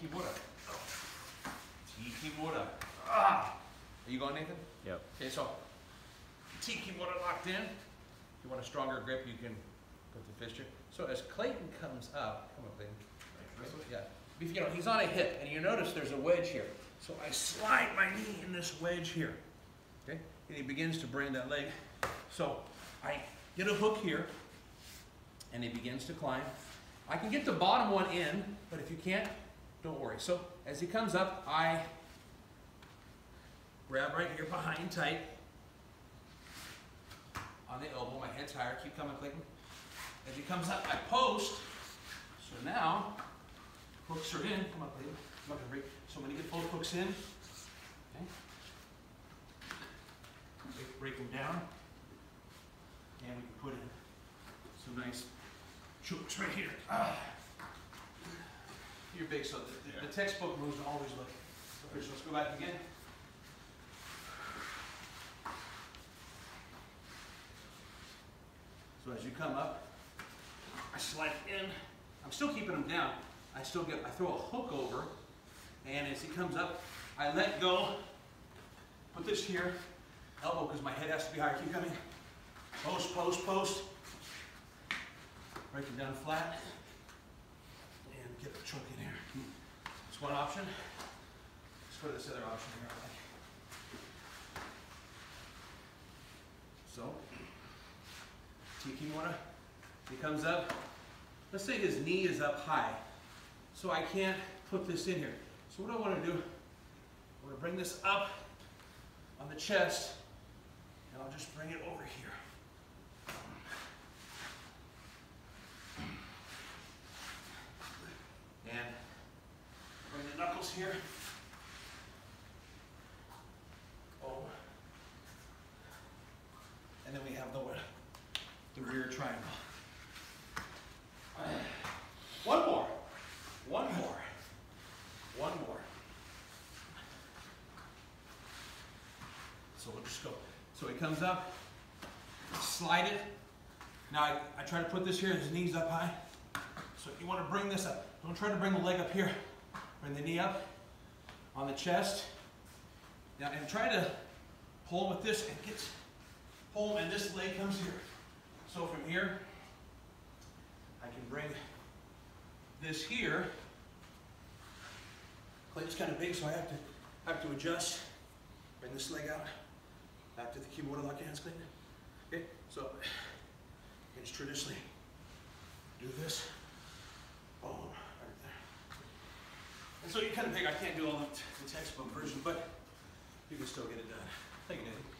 T-Kimura. T-Kimura. Ah! Are you going, Nathan? Yep. Okay, so T-Kimura locked in. If you want a stronger grip, you can put the fist here. So as Clayton comes up, come up, Clayton. Like yeah. If, you know, he's on a hip, and you notice there's a wedge here. So I slide my knee in this wedge here. Okay? And he begins to bring that leg. So I get a hook here, and he begins to climb. I can get the bottom one in, but if you can't, don't worry. So as he comes up, I grab right here behind tight on the elbow, my head's higher, keep coming, Clayton. As he comes up, I post. So now, hooks are in. Come on, Clayton. Come break. So when you get both hooks in, okay, break, break them down, and we can put in some nice chokes right here. Ah. You're big, so the, the, the textbook moves always look. Okay, so let's go back again. So as you come up, I slide in. I'm still keeping him down. I still get, I throw a hook over, and as he comes up, I let go, put this here, elbow, because my head has to be higher. Keep coming. Post, post, post. Break him down flat, and get the choke in here. That's one option. Let's go to this other option here. So, Tiki he comes up. Let's say his knee is up high. So I can't put this in here. So what I want to do, I'm to bring this up on the chest, and I'll just bring it over here. And bring the knuckles here. Oh. And then we have the, the rear triangle. One more. One more. One more. So we'll just go. So he comes up, slide it. Now I, I try to put this here, his knee's up high. So you want to bring this up. Don't try to bring the leg up here. Bring the knee up on the chest. Now and try to pull with this and get pull and this leg comes here. So from here, I can bring this here. Clayton's kind of big, so I have to have to adjust. Bring this leg out. Back to the keyboard lock your hands, Clayton. Okay, so can just traditionally do this. So you're kind of big. I can't do all the, the textbook version, but you can still get it done. Thank you, Nathan.